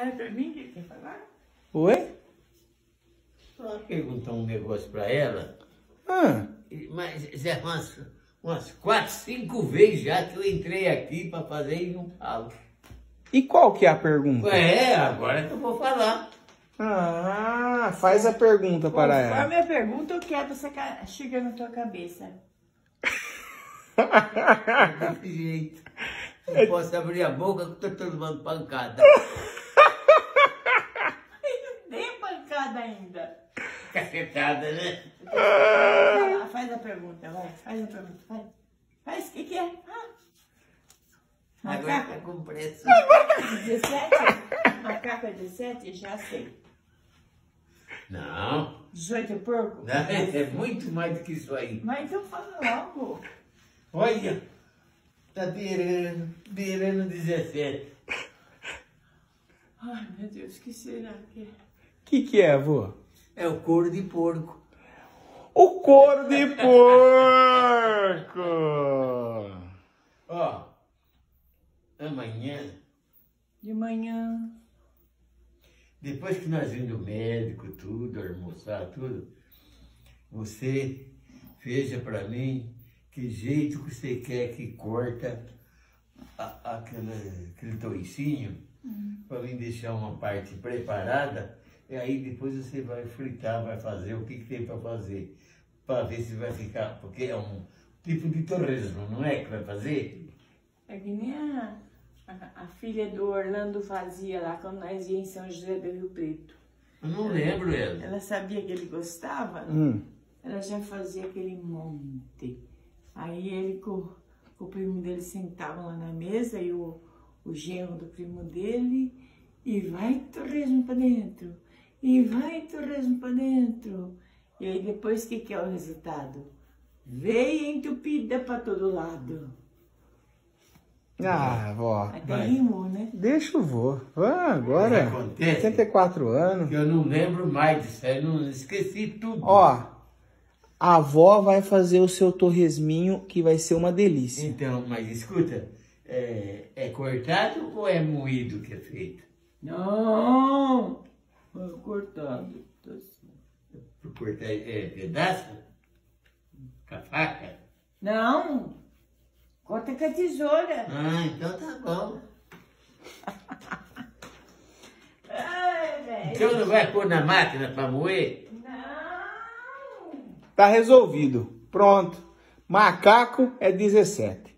Olha pra mim, o que quer falar? Oi? Só perguntar um negócio pra ela. Ah, Mas já umas, umas quatro, cinco vezes já que eu entrei aqui pra fazer e não falo. e qual que é a pergunta? É, agora que eu vou falar. Ah, faz a pergunta para Conforme ela. a minha pergunta, eu quero você ca- chega na tua cabeça. Desse jeito. Não posso abrir a boca que tô tomando pancada. Nem pancada ainda. Cacetada, né? Ah, Faz a pergunta, vai. Faz a pergunta, faz. Faz, o que que é? Ah. Agora tá Macaca com pressa. 17? Macaca 17? Já sei. Não, 18 é porco? não, é muito mais do que isso aí. Mas então fala logo. Olha, tá beirando, beirando 17. Ai, meu Deus, o que será que é? O que que é, avô? É o couro de porco. O couro de porco! Ó, amanhã, De manhã. depois que nós vimos do médico, tudo, almoçar, tudo, você veja pra mim que jeito que você quer que corta a- aquele, aquele toicinho, pra mim deixar uma parte preparada, e aí depois você vai fritar, vai fazer o que, que tem pra fazer, pra ver se vai ficar, porque é um tipo de torresmo, não é que vai fazer? É que nem a, a, a filha do Orlando fazia lá quando nós íamos em São José do Rio Preto. Eu não lembro ela. Ela sabia que ele gostava, né? Hum. ela já fazia aquele monte. Aí ele com, com o primo dele sentavam lá na mesa e o, o genro do primo dele e vai torresmo pra dentro, e vai torresmo pra dentro. E aí depois o que, que é o resultado? Veia entupida pra todo lado. Ah, vó. Até Vai. rimou, né? Deixa o vô. Ah, agora, Acontece. 84 anos. Eu não lembro mais disso aí, não esqueci tudo. Ó, a avó vai fazer o seu torresminho, que vai ser uma delícia. Então, mas escuta, é, é cortado ou é moído que é feito? Não! Foi cortado. Tá certo. Por cortar é pedaço? Com a faca? Não! Corta com a tesoura. Ah, então tá bom. Ai, velho. Então não vai pôr na máquina pra moer? Tá resolvido. Pronto. Macaco é 17.